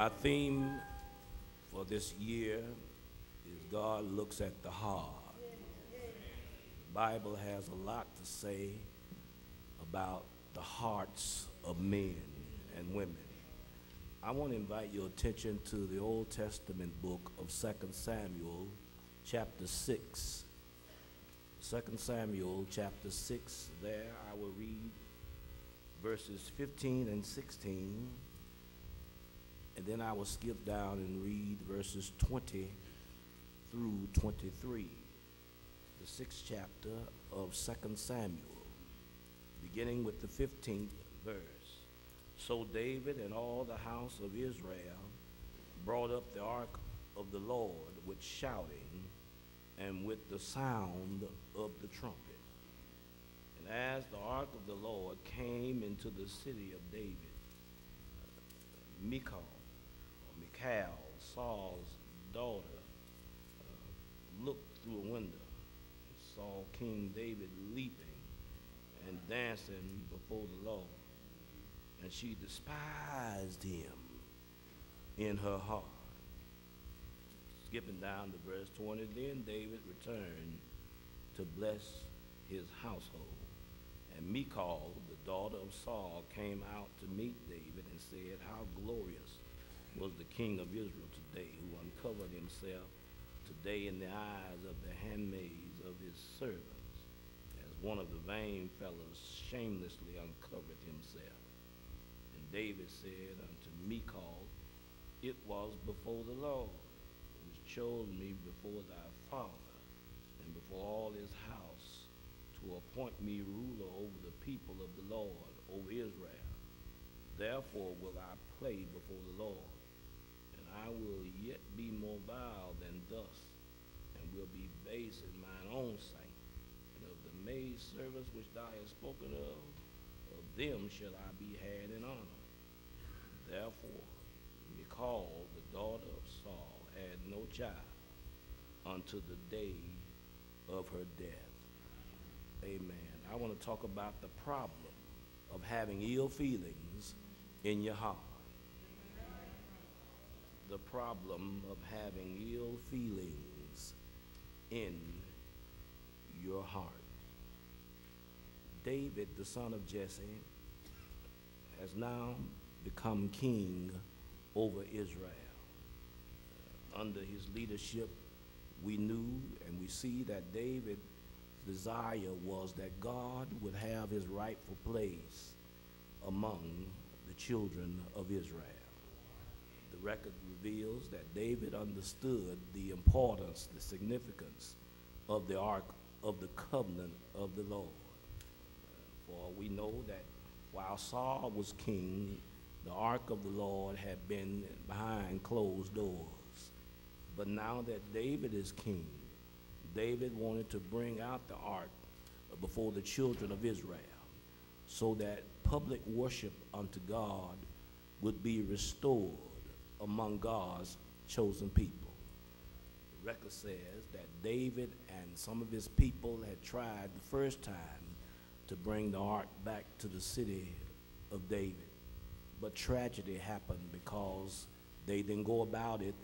Our theme for this year is God looks at the heart. The Bible has a lot to say about the hearts of men and women. I want to invite your attention to the Old Testament book of 2 Samuel, chapter 6. 2 Samuel, chapter 6, there I will read verses 15 and 16. And then I will skip down and read verses 20 through 23. The sixth chapter of 2 Samuel, beginning with the 15th verse. So David and all the house of Israel brought up the ark of the Lord with shouting and with the sound of the trumpet. And as the ark of the Lord came into the city of David, uh, Michal, Michal, Saul's daughter, uh, looked through a window and saw King David leaping and dancing before the Lord. And she despised him in her heart. Skipping down to verse 20, then David returned to bless his household. And Michal, the daughter of Saul, came out to meet David and said, How glorious was the king of Israel today, who uncovered himself today in the eyes of the handmaids of his servants, as one of the vain fellows shamelessly uncovered himself. And David said unto Michal, It was before the Lord, which chose me before thy father and before all his house to appoint me ruler over the people of the Lord, over Israel. Therefore will I play before the Lord, I will yet be more vile than thus, and will be base in mine own sight. And of the maid servants which thou hast spoken of, of them shall I be had in honor. Therefore, Michal, the daughter of Saul, had no child unto the day of her death. Amen. I want to talk about the problem of having ill feelings in your heart. The problem of having ill feelings in your heart. David, the son of Jesse, has now become king over Israel. Uh, under his leadership, we knew and we see that David's desire was that God would have his rightful place among the children of Israel. The record reveals that David understood the importance, the significance of the Ark of the Covenant of the Lord. For we know that while Saul was king, the Ark of the Lord had been behind closed doors. But now that David is king, David wanted to bring out the ark before the children of Israel so that public worship unto God would be restored among God's chosen people. The record says that David and some of his people had tried the first time to bring the ark back to the city of David. But tragedy happened because they didn't go about it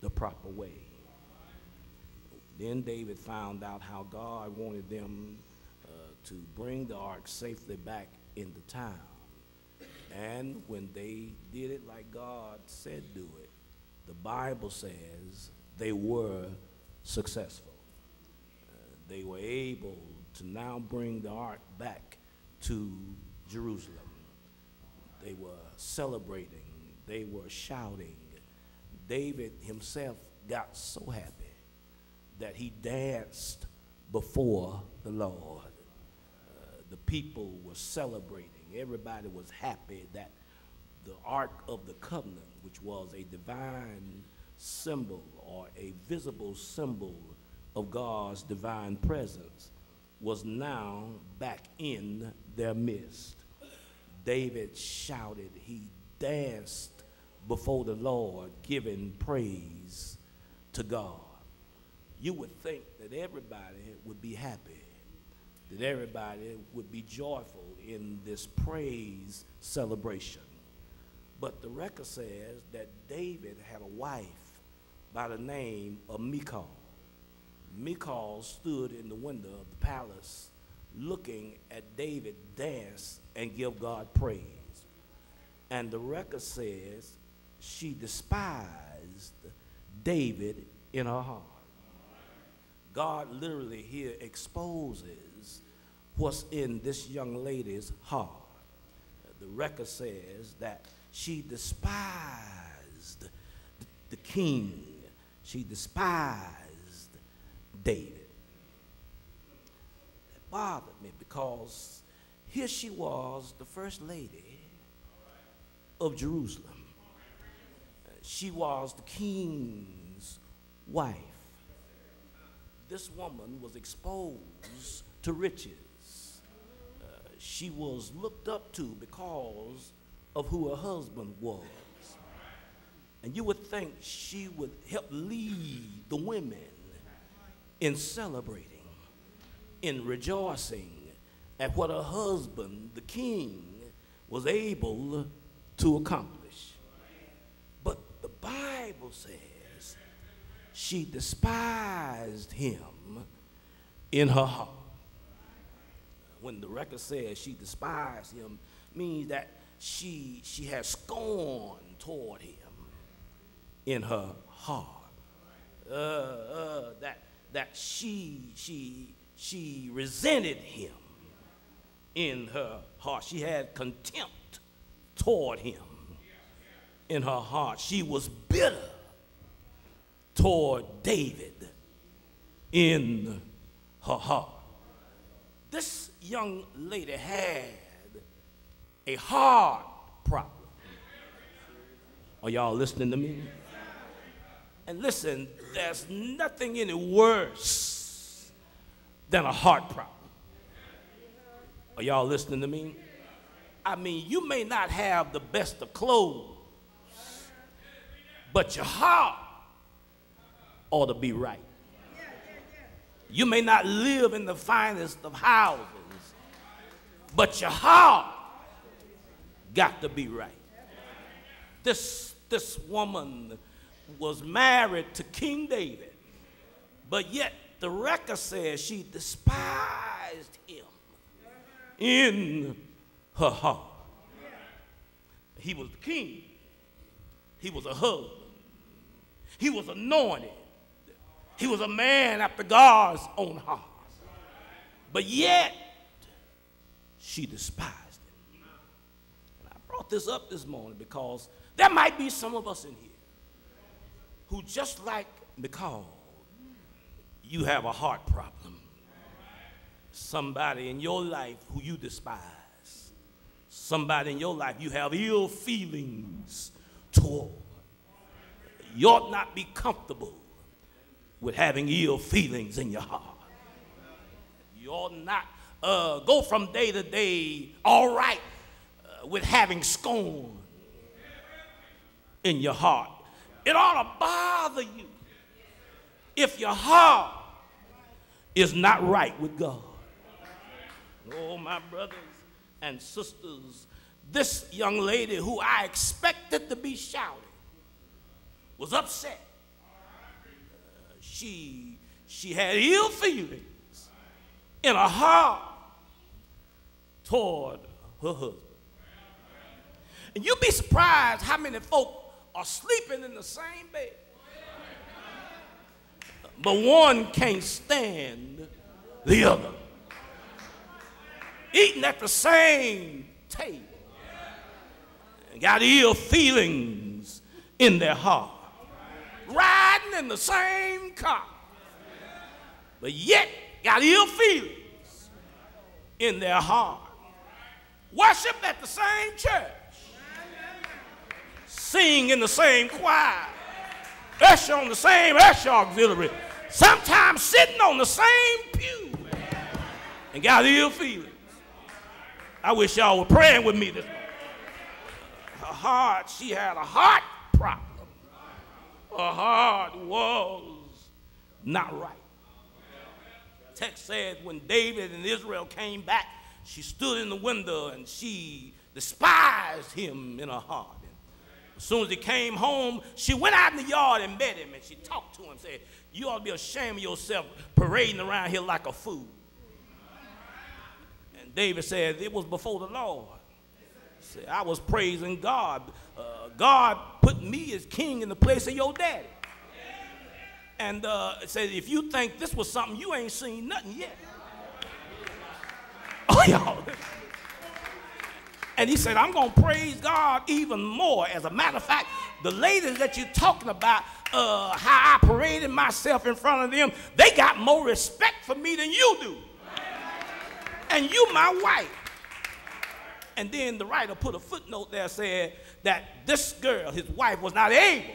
the proper way. Then David found out how God wanted them uh, to bring the ark safely back into town. And when they did it like God said do it, the Bible says they were successful. Uh, they were able to now bring the ark back to Jerusalem. They were celebrating, they were shouting. David himself got so happy that he danced before the Lord. Uh, the people were celebrating. Everybody was happy that the Ark of the Covenant, which was a divine symbol or a visible symbol of God's divine presence, was now back in their midst. David shouted, he danced before the Lord, giving praise to God you would think that everybody would be happy, that everybody would be joyful in this praise celebration. But the record says that David had a wife by the name of Michal. Michal stood in the window of the palace looking at David dance and give God praise. And the record says she despised David in her heart. God literally here exposes what's in this young lady's heart. The record says that she despised the, king, she despised David. It bothered me because here she was, the first lady of Jerusalem. She was the king's wife. This woman was exposed to riches. She was looked up to because of who her husband was. And you would think she would help lead the women in celebrating, in rejoicing at what her husband, the king, was able to accomplish. But the Bible says she despised him in her heart. When the record says she despised him, means that she, she has scorn toward him in her heart. Uh, uh, that, that she, she, she resented him in her heart. She had contempt toward him in her heart. She was bitter toward David in her heart. This young lady had a heart problem. Are y'all listening to me? And listen, there's nothing any worse than a heart problem. Are y'all listening to me? I mean, you may not have the best of clothes, but your heart ought to be right. You may not live in the finest of houses, but your heart got to be right. This, this woman was married to King David, but yet the record says she despised him in her heart. He was the king, he was a husband, he was anointed, he was a man after God's own heart. But yet, she despised him. And I brought this up this morning because there might be some of us in here who, just like Michal, you have a heart problem. Somebody in your life who you despise. Somebody in your life you have ill feelings toward. You ought not be comfortable with having ill feelings in your heart. You ought not uh, go from day to day all right uh, with having scorn in your heart. It ought to bother you if your heart is not right with God. Oh, my brothers and sisters, this young lady who I expected to be shouting was upset. She, she had ill feelings in her heart toward her husband. And you'd be surprised how many folk are sleeping in the same bed. But one can't stand the other. Eating at the same table. Got ill feelings in their heart. Riding in the same car. But yet got ill feelings in their heart. Worship at the same church sing in the same choir, usher on the same usher auxiliary, sometimes sitting on the same pew and got ill feelings. I wish y'all were praying with me this morning. Her heart, she had a heart. Her heart was not right. Text says when David and Israel came back, she stood in the window and she despised him in her heart. And As soon as he came home, she went out in the yard and met him, and she talked to him, and said, "You ought to be ashamed of yourself, parading around here like a fool." And David said, "It was before the Lord." Said, "I was praising God. Uh, God put me as king in the place of your daddy." And uh, said, "If you think this was something, you ain't seen nothing yet." Oh, y'all. And he said, I'm going to praise God even more. As a matter of fact, the ladies that you're talking about, uh, how I paraded myself in front of them, they got more respect for me than you do. And you my wife. And then the writer put a footnote there said that this girl, his wife, was not able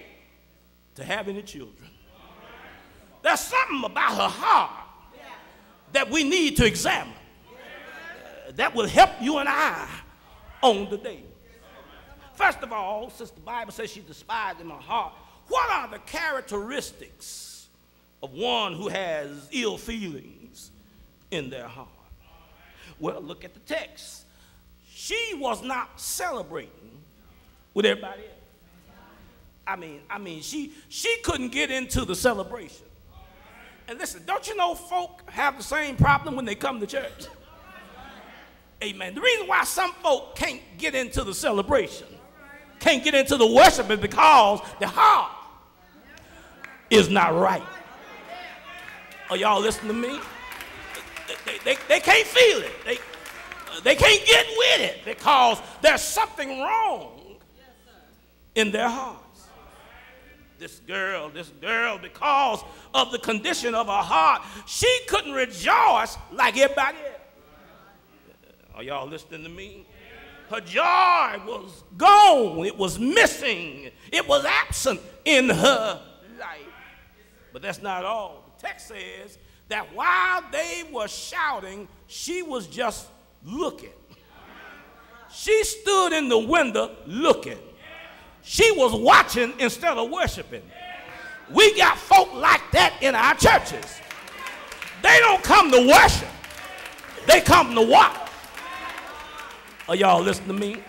to have any children. There's something about her heart that we need to examine. Uh, that will help you and I on the day. First of all, since the Bible says she despised in her heart, what are the characteristics of one who has ill feelings in their heart? Well, look at the text. She was not celebrating with everybody else. I mean, I mean, she she couldn't get into the celebration. And listen, don't you know folk have the same problem when they come to church? Amen. The reason why some folk can't get into the celebration, can't get into the worship is because the heart is not right. Are y'all listening to me? They, they, they can't feel it. They, they can't get with it because there's something wrong in their hearts. This girl, this girl, because of the condition of her heart, she couldn't rejoice like everybody else. Are y'all listening to me? Her joy was gone. It was missing. It was absent in her life. But that's not all. The text says that while they were shouting, she was just looking. She stood in the window looking. She was watching instead of worshiping. We got folk like that in our churches. They don't come to worship, they come to watch. Are y'all listening to me?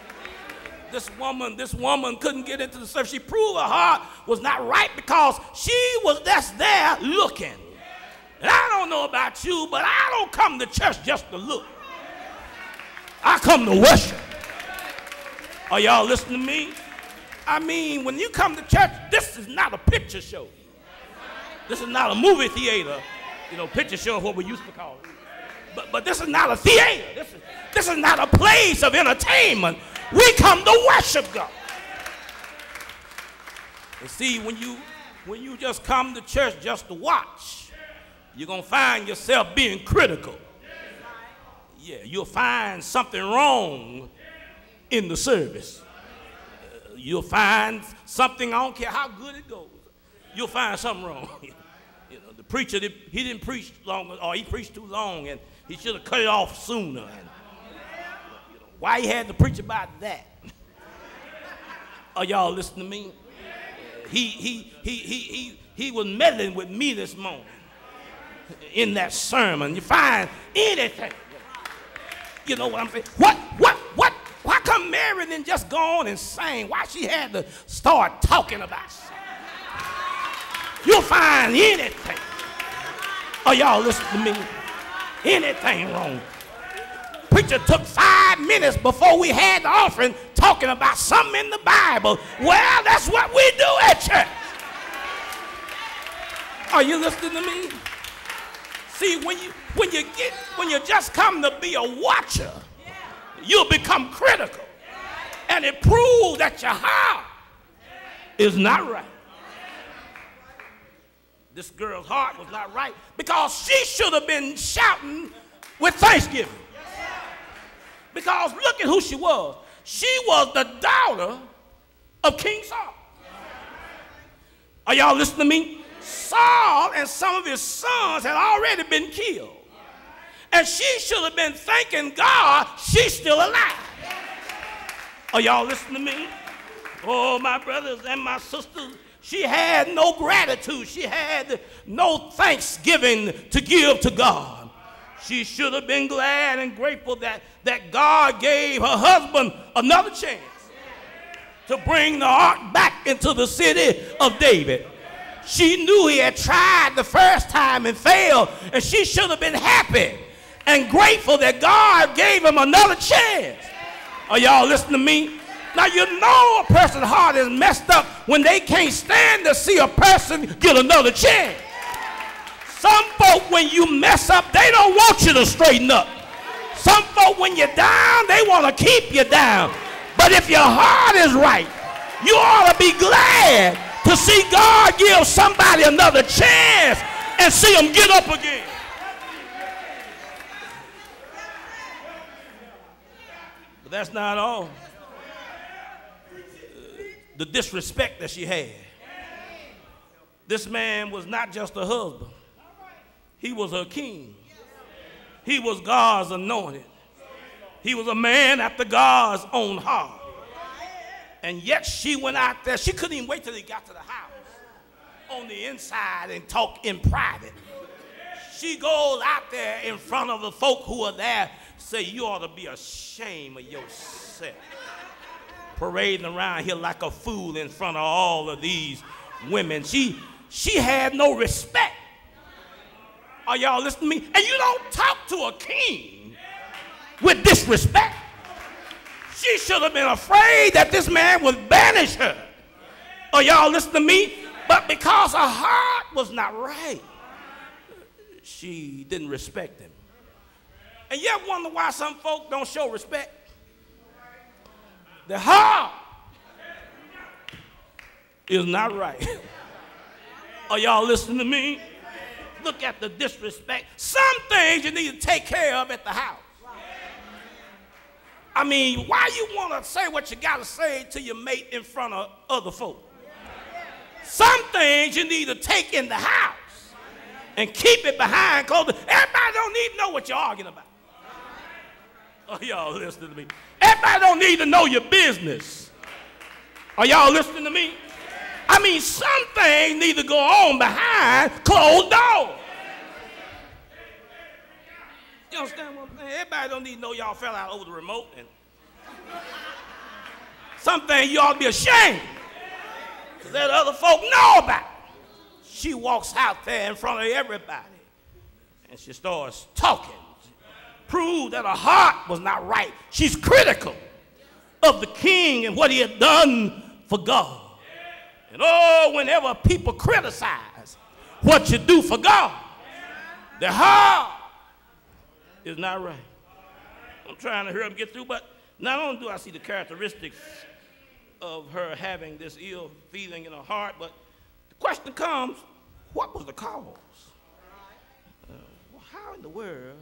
This woman, this woman couldn't get into the service. She proved her heart was not right because she was just there looking. And I don't know about you, but I don't come to church just to look. I come to worship. Are y'all listening to me? I mean, when you come to church, this is not a picture show. This is not a movie theater. You know, picture show is what we used to call it. But, but this is not a theater. This is, this is not a place of entertainment. We come to worship God. And see, when you when you just come to church just to watch, you're gonna find yourself being critical. Yeah, you'll find something wrong in the service. You'll find something, I don't care how good it goes, you'll find something wrong. you know, the preacher, he didn't preach long, or he preached too long, and he should have cut it off sooner. And, you know, why he had to preach about that? Are y'all listening to me? He, he, he, he, he, he was meddling with me this morning in that sermon. You find anything. You know what I'm saying? What? Mary didn't just go on and sing? Why she had to start talking about something? You'll find anything. Oh, y'all listen to me? Anything wrong. Preacher took five minutes before we had the offering talking about something in the Bible. Well, that's what we do at church. Are you listening to me? See, when you when you get when you just come to be a watcher, you'll become critical. And it proves that your heart is not right. This girl's heart was not right because she should have been shouting with thanksgiving. Because look at who she was. She was the daughter of King Saul. Are y'all listening to me? Saul and some of his sons had already been killed. And she should have been thanking God she's still alive. Are y'all listening to me? Oh, my brothers and my sisters, she had no gratitude. She had no thanksgiving to give to God. She should have been glad and grateful that, that God gave her husband another chance to bring the ark back into the city of David. She knew he had tried the first time and failed, and she should have been happy and grateful that God gave him another chance. Are y'all listening to me? Now you know a person's heart is messed up when they can't stand to see a person get another chance. Some folk, when you mess up, they don't want you to straighten up. Some folk, when you're down, they want to keep you down. But if your heart is right, you ought to be glad to see God give somebody another chance and see them get up again. But that's not all. Uh, the disrespect that she had. This man was not just a husband, he was a king. He was God's anointed. He was a man after God's own heart. And yet she went out there. She couldn't even wait till he got to the house on the inside and talk in private. She goes out there in front of the folk who are there, say, You ought to be ashamed of yourself. Parading around here like a fool in front of all of these women. She she had no respect. Are y'all listening to me? And you don't talk to a king with disrespect. She should have been afraid that this man would banish her. Are y'all listening to me? But because her heart was not right, she didn't respect him. And you ever wonder why some folk don't show respect? The heart is not right. Are y'all listening to me? Look at the disrespect. Some things you need to take care of at the house. I mean, why you want to say what you got to say to your mate in front of other folk? Some things you need to take in the house and keep it behind closed. Everybody don't need to know what you're arguing about. Oh, y'all listening to me? Everybody don't need to know your business. Are y'all listening to me? I mean, some things need to go on behind closed doors. You understand what I'm saying? Everybody don't need to know y'all fell out over the remote. And something you ought to be ashamed to let other folk know about. She walks out there in front of everybody and she starts talking. Prove that her heart was not right. She's critical of the king and what he had done for God. And oh, whenever people criticize what you do for God, their heart is not right. I'm trying to hurry up get through, but not only do I see the characteristics of her having this ill feeling in her heart, but the question comes what was the cause? Uh, well, how in the world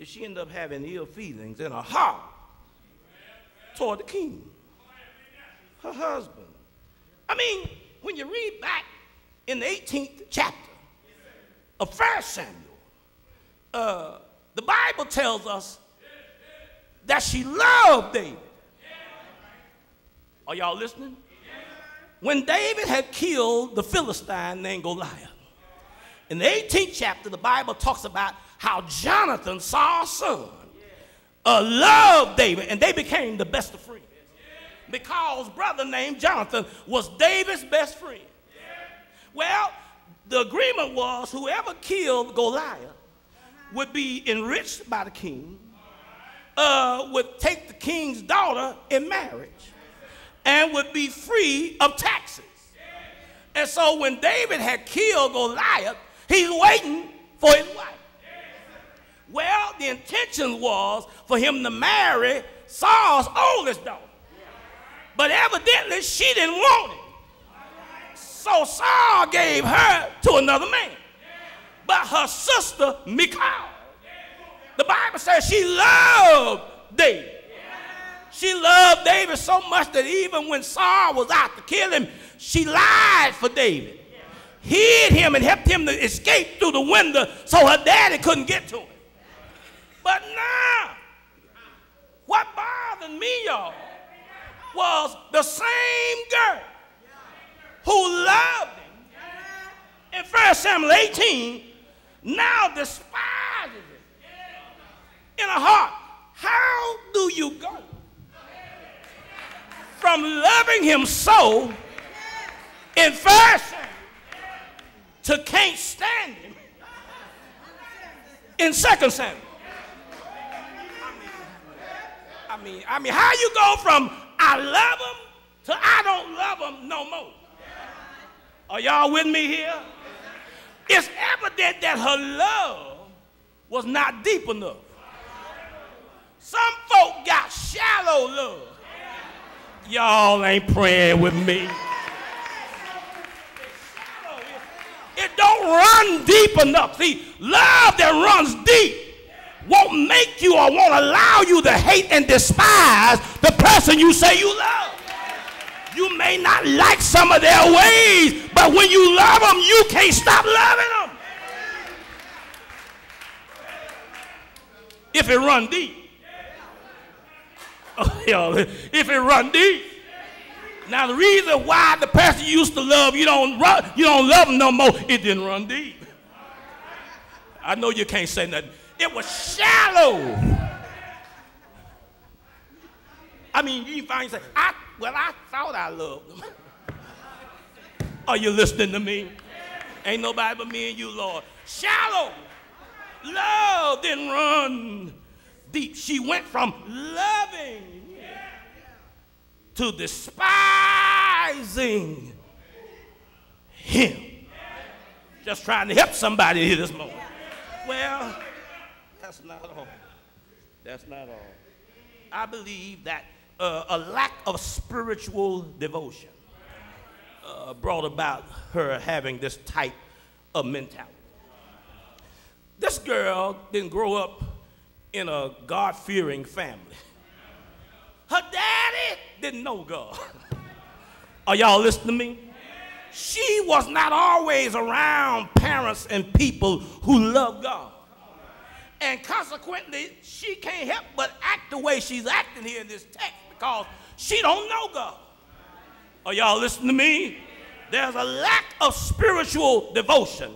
did she ended up having ill feelings and her heart toward the king, her husband? I mean, when you read back in the 18th chapter of First Samuel, uh, the Bible tells us that she loved David. Are y'all listening? When David had killed the Philistine named Goliath, in the 18th chapter, the Bible talks about how Jonathan, saw Saul's son, uh, loved David, and they became the best of friends. Because brother named Jonathan was David's best friend. Well, the agreement was whoever killed Goliath would be enriched by the king, uh, would take the king's daughter in marriage, and would be free of taxes. And so when David had killed Goliath, he's waiting for his wife. Well, the intention was for him to marry Saul's oldest daughter. But evidently she didn't want it. So Saul gave her to another man but her sister Michal. The Bible says she loved David. She loved David so much that even when Saul was out to kill him, she lied for David, hid him, and helped him to escape through the window so her daddy couldn't get to him. But now, what bothered me, y'all, was the same girl who loved him in 1 Samuel 18 now despises him in a heart. How do you go from loving him so in first to can't stand him in second Samuel. I mean, I mean, how you go from I love him to I don't love him no more? Are y'all with me here? It's evident that her love was not deep enough. Some folk got shallow love. Y'all ain't praying with me. It don't run deep enough. See, love that runs deep won't make you or won't allow you to hate and despise the person you say you love. You may not like some of their ways, but when you love them, you can't stop loving them. If it run deep. Oh, yo, if it run deep. Now the reason why the person you used to love, you don't run, you don't love them no more, it didn't run deep. I know you can't say nothing. It was shallow. I mean, you find say, I well, I thought I loved them. Are you listening to me? Ain't nobody but me and you, Lord. Shallow. Love didn't run deep. She went from loving to despising him. Just trying to help somebody here this morning. Well, that's not all. That's not all. I believe that uh, a lack of spiritual devotion uh, brought about her having this type of mentality. This girl didn't grow up in a God fearing family. Her daddy didn't know God. Are y'all listening to me? She was not always around parents and people who love God. And consequently, she can't help but act the way she's acting here in this text because she don't know God. Are y'all listening to me? There's a lack of spiritual devotion.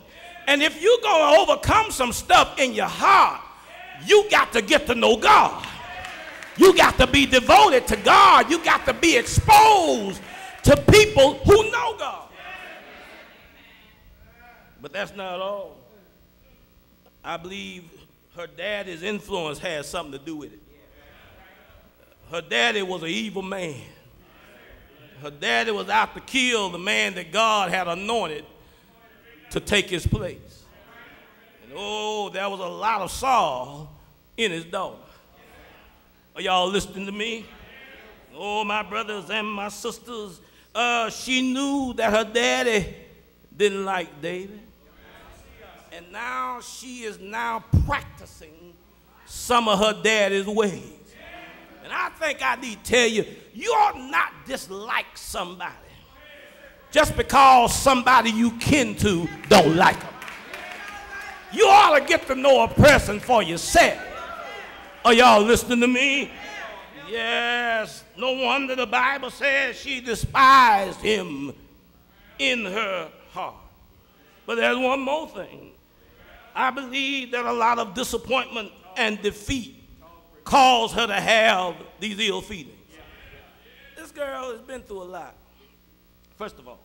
And if you're going to overcome some stuff in your heart, you got to get to know God. You got to be devoted to God. You got to be exposed to people who know God. But that's not all. I believe her daddy's influence had something to do with it. Her daddy was an evil man. Her daddy was out to kill the man that God had anointed to take his place. And oh, there was a lot of sorrow in his daughter. Are y'all listening to me? Oh, my brothers and my sisters, uh, she knew that her daddy didn't like David. And now she is now practicing some of her daddy's ways. And I think I need to tell you, you ought not dislike somebody just because somebody you kin to don't like them. You ought to get to know a person for yourself. Are y'all listening to me? Yes. No wonder the Bible says she despised him in her heart. But there's one more thing. I believe that a lot of disappointment and defeat caused her to have these ill feelings. This girl has been through a lot. First of all,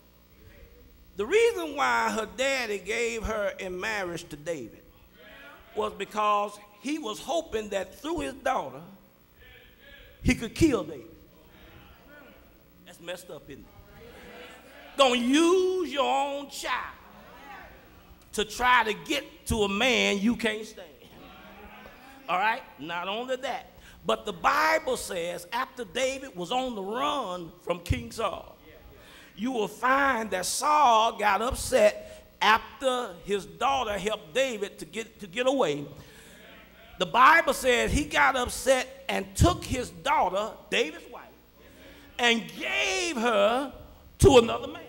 the reason why her daddy gave her in marriage to David was because he was hoping that through his daughter, he could kill David. That's messed up, isn't it? Gonna use your own child to try to get to a man you can't stand. All right? Not only that, but the Bible says after David was on the run from King Saul, you will find that Saul got upset after his daughter helped David to get, to get away. The Bible says he got upset and took his daughter, David's wife, and gave her to another man.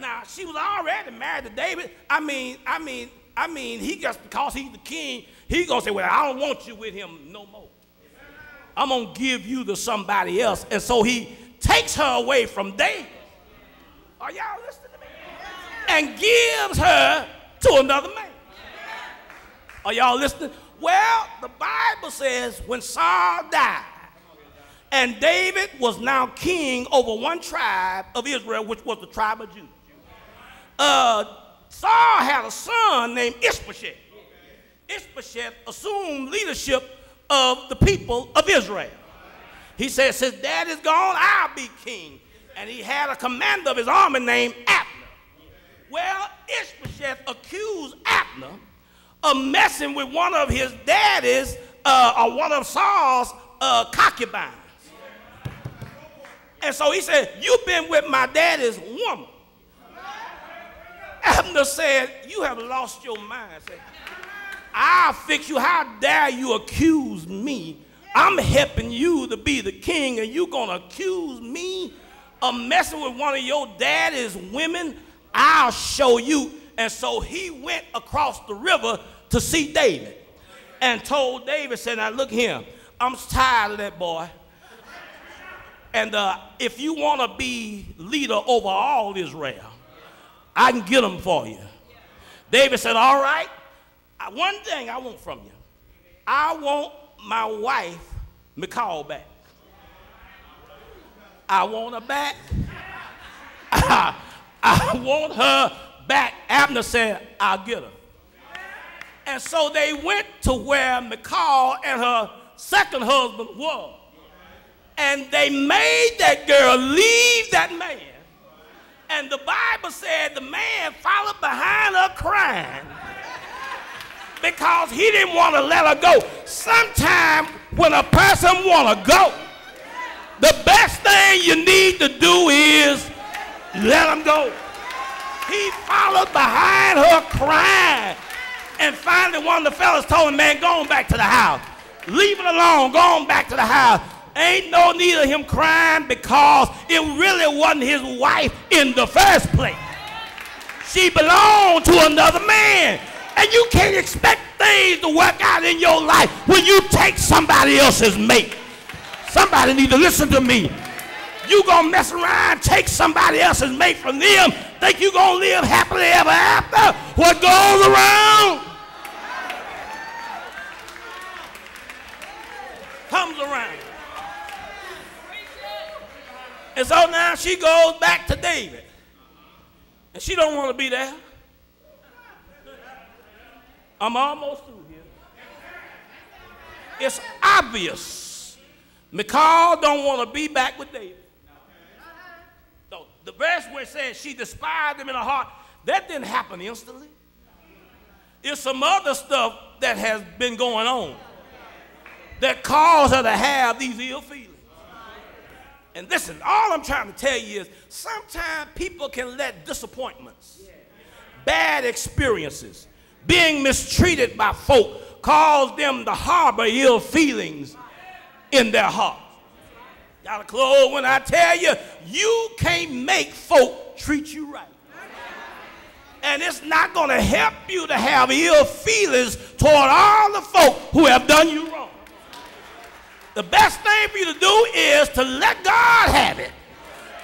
Now she was already married to David. I mean, I mean, I mean, he just because he's the king, he gonna say, "Well, I don't want you with him no more. I'm gonna give you to somebody else." And so he takes her away from David. Are y'all listening to me? And gives her to another man. Are y'all listening? Well, the Bible says when Saul died, And David was now king over one tribe of Israel, which was the tribe of Judah. Uh, Saul had a son named Ishbosheth. Ishbosheth assumed leadership of the people of Israel. He said, Since dad is gone, I'll be king. And he had a commander of his army named Abner. Well, Ishbosheth accused Abner of messing with one of his daddy's uh, or one of Saul's uh, concubines. And so he said, You've been with my daddy's woman. Abner said, You have lost your mind. Said, I'll fix you. How dare you accuse me? I'm helping you to be the king, and you're gonna accuse me of messing with one of your daddy's women? I'll show you. And so he went across the river to see David and told David, said, Now look here, I'm tired of that boy. And uh, if you want to be leader over all Israel, I can get them for you. David said, All right, one thing I want from you. I want my wife, Michal, back. I want her back. I want her back. Abner said, I'll get her. And so they went to where Michal and her second husband was. And they made that girl leave that man. And the Bible said the man followed behind her crying because he didn't want to let her go. Sometimes when a person want to go, the best thing you need to do is let them go. He followed behind her crying. And finally, one of the fellas told him, man, go on back to the house. Leave it alone. Go on back to the house. Ain't no need of him crying because it really wasn't his wife in the first place. She belonged to another man. And you can't expect things to work out in your life when you take somebody else's mate. Somebody need to listen to me. You gonna mess around, take somebody else's mate from them, think you gonna live happily ever after? What goes around comes around. And so now she goes back to David. And she don't want to be there. I'm almost through here. It's obvious. Michal don't want to be back with David. No, the verse where it says she despised him in her heart, that didn't happen instantly. It's some other stuff that has been going on that caused her to have these ill feelings. And listen, all I'm trying to tell you is sometimes people can let disappointments, bad experiences, being mistreated by folk cause them to harbor ill feelings in their heart. Gotta close when I tell you, you can't make folk treat you right. And it's not gonna help you to have ill feelings toward all the folk who have done you wrong. The best thing for you to do is to let God have it.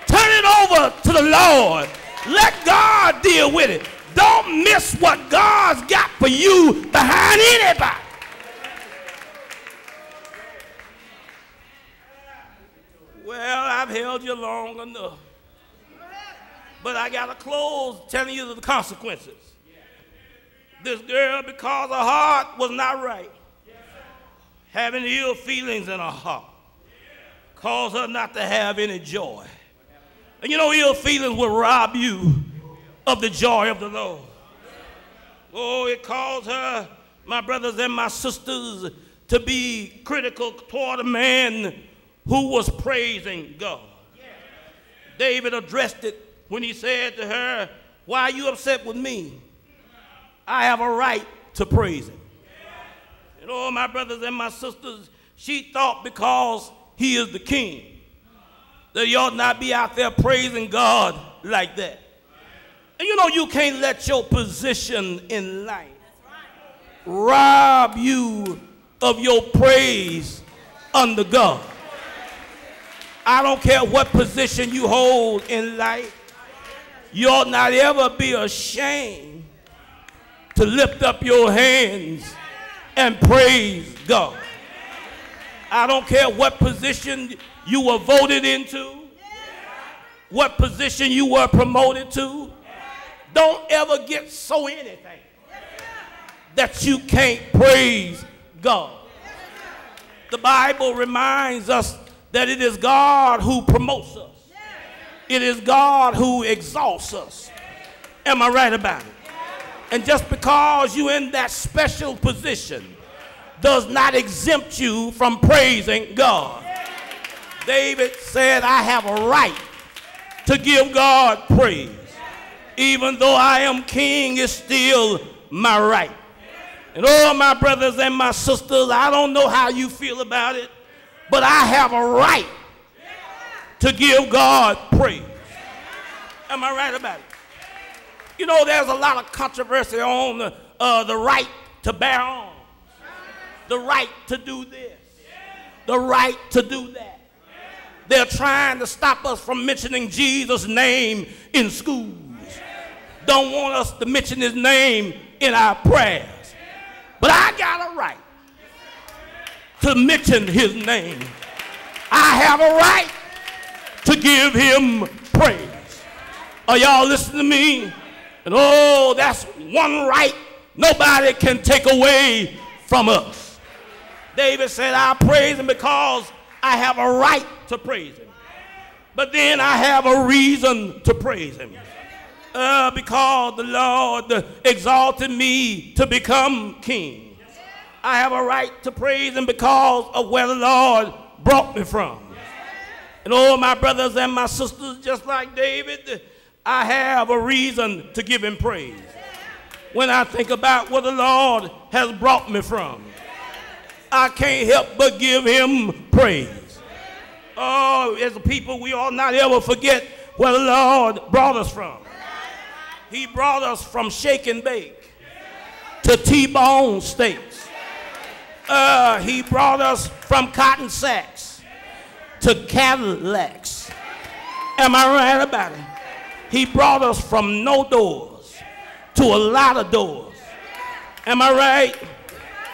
Turn it over to the Lord. Let God deal with it. Don't miss what God's got for you behind anybody. Well, I've held you long enough. But I got to close telling you the consequences. This girl, because her heart was not right, having ill feelings in her heart, caused her not to have any joy. And you know, ill feelings will rob you of the joy of the Lord. Oh, it caused her, my brothers and my sisters, to be critical toward a man who was praising God. David addressed it when he said to her, Why are you upset with me? I have a right to praise him. And oh, my brothers and my sisters, she thought because he is the king that he ought not be out there praising God like that. And you know, you can't let your position in life rob you of your praise under God. I don't care what position you hold in life, you ought not ever be ashamed to lift up your hands and praise God. I don't care what position you were voted into, what position you were promoted to. Don't ever get so anything that you can't praise God. The Bible reminds us that it is God who promotes us. It is God who exalts us. Am I right about it? And just because you're in that special position does not exempt you from praising God. David said, I have a right to give God praise. Even though I am king, it's still my right. And all my brothers and my sisters, I don't know how you feel about it, but I have a right to give God praise. Am I right about it? You know, there's a lot of controversy on the, uh, the right to bear arms, the right to do this, the right to do that. They're trying to stop us from mentioning Jesus' name in schools. Don't want us to mention his name in our prayers. But I got a right to mention his name. I have a right to give him praise. Are y'all listening to me? And oh, that's one right nobody can take away from us. David said, I praise him because I have a right to praise him. But then I have a reason to praise him. Uh, because the Lord exalted me to become king. I have a right to praise him because of where the Lord brought me from. And all my brothers and my sisters, just like David, I have a reason to give him praise. When I think about where the Lord has brought me from, I can't help but give him praise. Oh, as a people, we ought not ever forget where the Lord brought us from. He brought us from shake and bake to T-bone steaks. Uh, he brought us from cotton sacks to Cadillacs. Am I right about it? He brought us from no doors to a lot of doors. Am I right?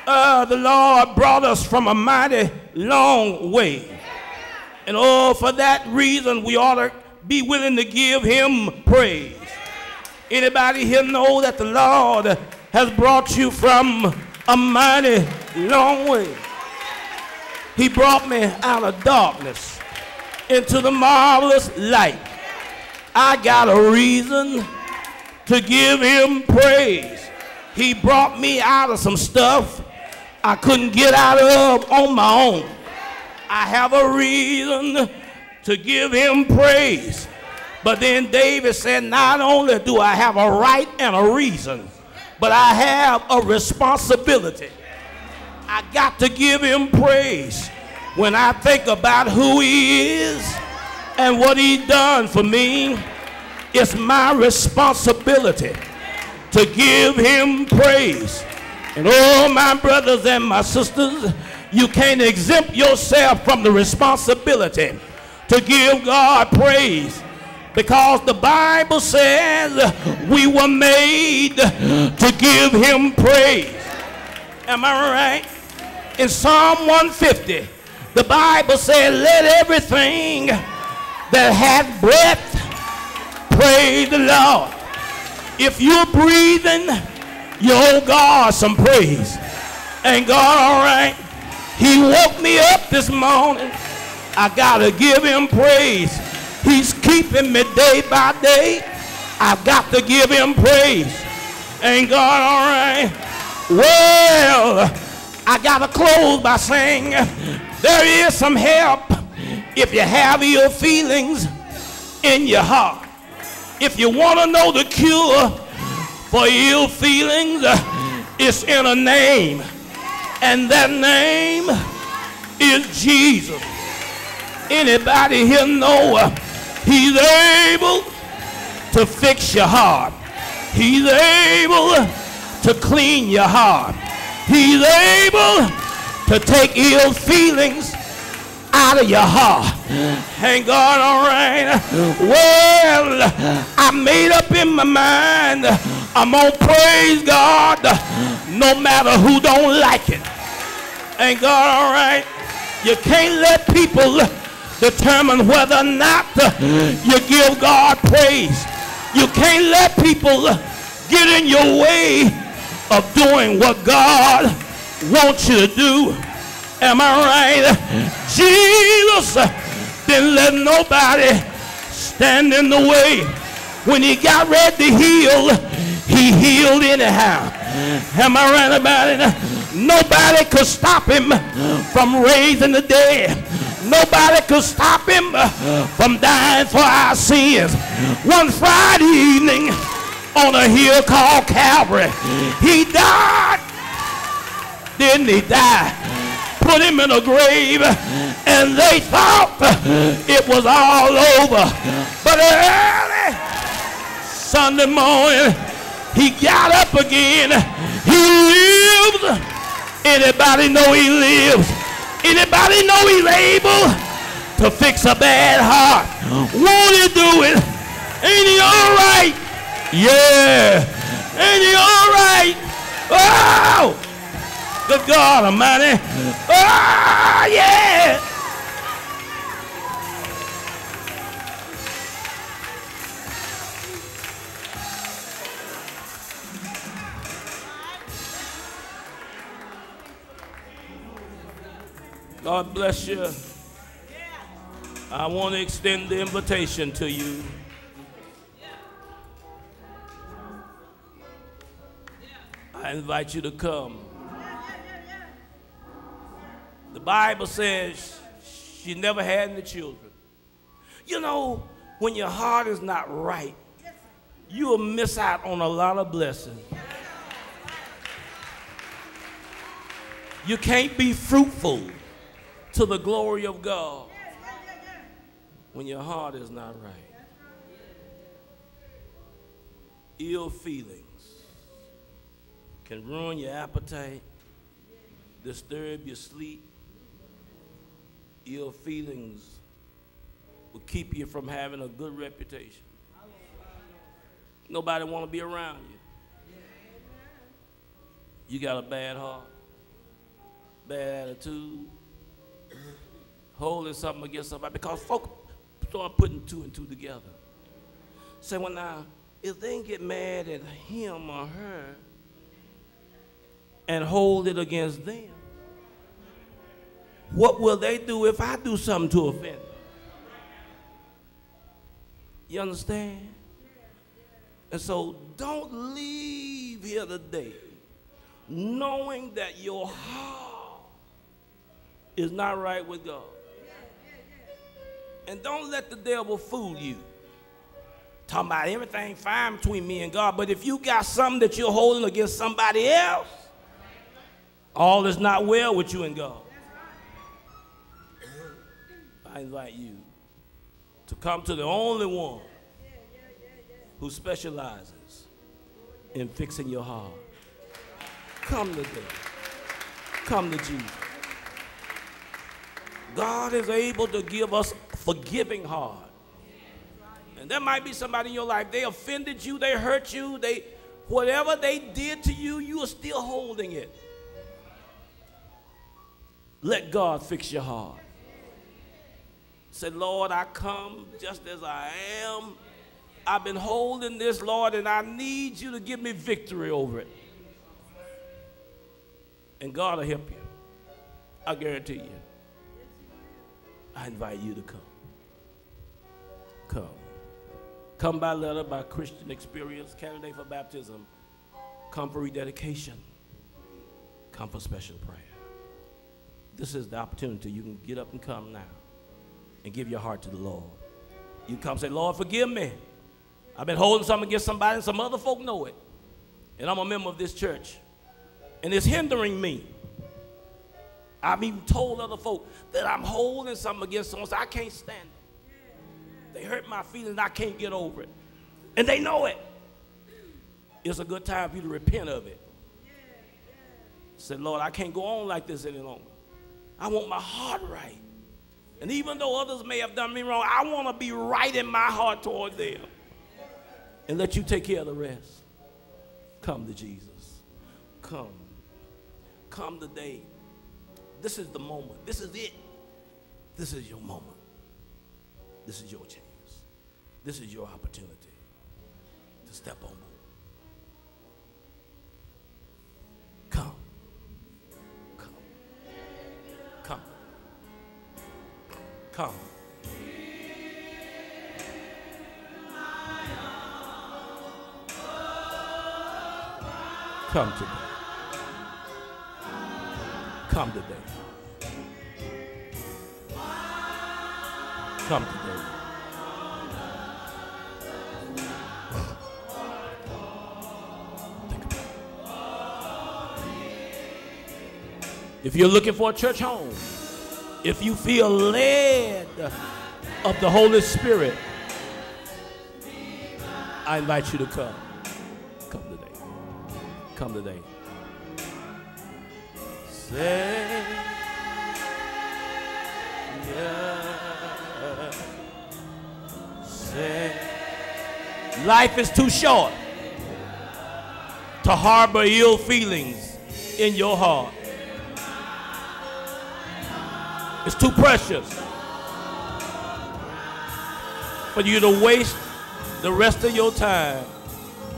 Uh, the Lord brought us from a mighty long way. And oh, for that reason, we ought to be willing to give him praise. Anybody here know that the Lord has brought you from a mighty long way? He brought me out of darkness into the marvelous light. I got a reason to give him praise. He brought me out of some stuff I couldn't get out of on my own. I have a reason to give him praise. But then David said, Not only do I have a right and a reason, but I have a responsibility. I got to give him praise when I think about who he is and what he done for me. It's my responsibility to give him praise. And all my brothers and my sisters, you can't exempt yourself from the responsibility to give God praise because the Bible says we were made to give him praise. Am I right? In Psalm 150, the Bible says, let everything that hath breath praise the Lord. If you're breathing, you owe God some praise. Ain't God all right? He woke me up this morning. I got to give him praise. He's keeping me day by day. I've got to give him praise. Ain't God all right? Well, I got to close by saying there is some help if you have ill feelings in your heart. If you want to know the cure for ill feelings, it's in a name. And that name is Jesus. Anybody here know uh, he's able to fix your heart. He's able to clean your heart. He's able to take ill feelings out of your heart. Ain't God all right? Well, I made up in my mind I'm going to praise God no matter who don't like it. Ain't God all right? You can't let people determine whether or not you give God praise. You can't let people get in your way of doing what God wants you to do. Am I right? Jesus didn't let nobody stand in the way. When he got ready to heal, he healed anyhow. Am I right about it? Nobody could stop him from raising the dead. Nobody could stop him from dying for our sins. One Friday evening on a hill called Calvary, he died. Didn't he die? Put him in a grave, and they thought it was all over. But early Sunday morning, he got up again. He lives. Anybody know he lives? Anybody know he's able to fix a bad heart? Won't he do it? Ain't he all right? Yeah. Ain't he all right? Oh! Good God Almighty. Oh, yeah. God bless you. I want to extend the invitation to you. I invite you to come. The Bible says she never had any children. You know, when your heart is not right, you will miss out on a lot of blessings. You can't be fruitful to the glory of God when your heart is not right. Ill feelings can ruin your appetite, disturb your sleep. Ill feelings will keep you from having a good reputation. Nobody want to be around you. You got a bad heart, bad attitude, holding something against somebody because folk start putting two and two together. Say, well, now, if they get mad at him or her and hold it against them, what will they do if I do something to offend? You understand? And so don't leave here today knowing that your heart is not right with God. And don't let the devil fool you. Talking about everything fine between me and God, but if you got something that you're holding against somebody else, all is not well with you and God. Invite you to come to the only one who specializes in fixing your heart. Come today. Come to Jesus. God is able to give us forgiving heart. And there might be somebody in your life, they offended you, they hurt you, they whatever they did to you, you are still holding it. Let God fix your heart. Say, Lord, I come just as I am. I've been holding this, Lord, and I need you to give me victory over it. And God will help you. I guarantee you. I invite you to come. Come. Come by letter, by Christian experience, candidate for baptism. Come for rededication. Come for special prayer. This is the opportunity. You can get up and come now and give your heart to the Lord. You come say, Lord, forgive me. I've been holding something against somebody, and some other folk know it. And I'm a member of this church. And it's hindering me. I've even told other folk that I'm holding something against someone, so I can't stand it. They hurt my feelings, I can't get over it. And they know it. It's a good time for you to repent of it. Say, Lord, I can't go on like this any longer. I want my heart right. And even though others may have done me wrong, I want to be right in my heart toward them. And let you take care of the rest. Come to Jesus. Come. Come today. This is the moment. This is it. This is your moment. This is your chance. This is your opportunity to step on board. Come. Come. Come. Come. Come today. Come today. Come today. If you're looking for a church home, if you feel led of the Holy Spirit, I invite you to come. Come today. Come today. Say. Say, life is too short to harbor ill feelings in your heart. It's too precious for you to waste the rest of your time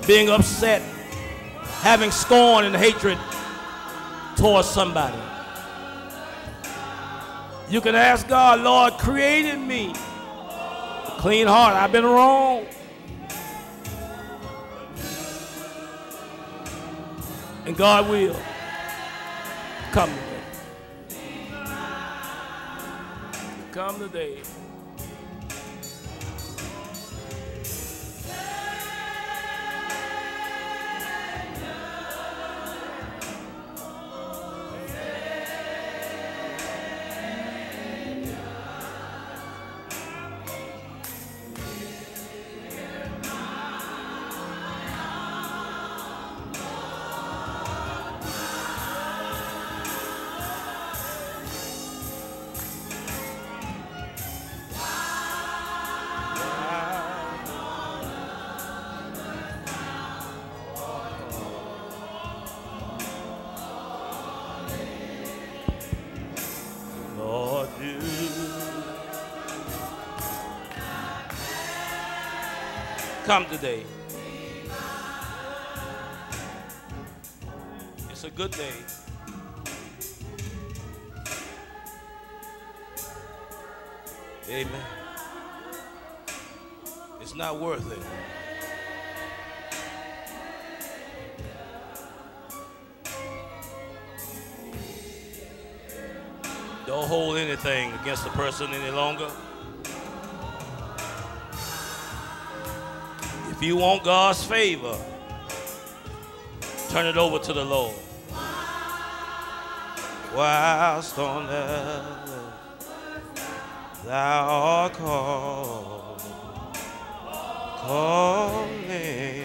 being upset, having scorn and hatred towards somebody. You can ask God, Lord, created me a clean heart. I've been wrong. And God will come Come today. Come today. It's a good day. Amen. It's not worth it. Don't hold anything against the person any longer. If you want God's favor, turn it over to the Lord. Whilst on earth thou art called, calling,